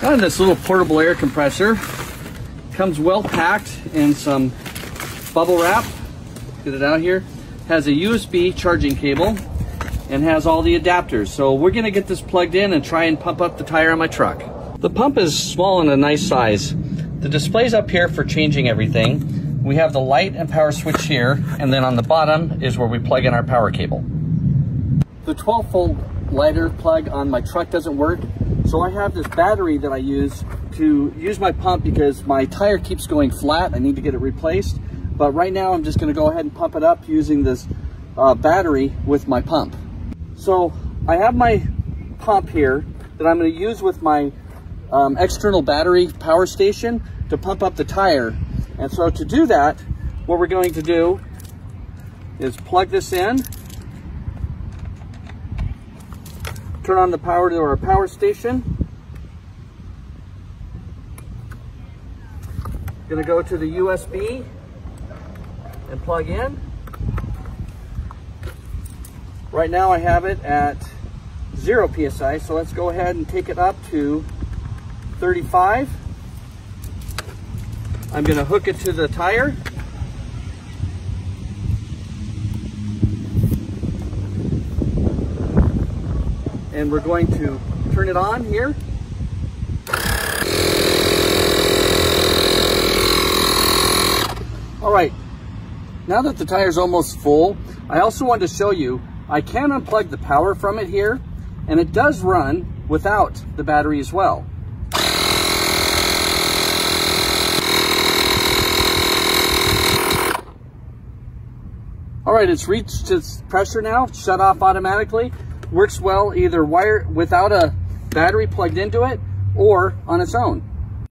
Got this little portable air compressor. Comes well packed in some bubble wrap. Get it out here. Has a USB charging cable and has all the adapters. So we're gonna get this plugged in and try and pump up the tire on my truck. The pump is small and a nice size. The display's up here for changing everything. We have the light and power switch here, and then on the bottom is where we plug in our power cable. The 12 volt lighter plug on my truck doesn't work, so I have this battery that I use to use my pump because my tire keeps going flat. I need to get it replaced. But right now I'm just gonna go ahead and pump it up using this uh, battery with my pump. So I have my pump here that I'm gonna use with my um, external battery power station to pump up the tire. And so to do that, what we're going to do is plug this in, turn on the power to our power station. Gonna go to the USB and plug in. Right now I have it at zero PSI, so let's go ahead and take it up to 35. I'm gonna hook it to the tire. And we're going to turn it on here. All right, now that the tire's almost full, I also wanted to show you, I can unplug the power from it here, and it does run without the battery as well. All right, it's reached its pressure now, shut off automatically. Works well either wire without a battery plugged into it or on its own.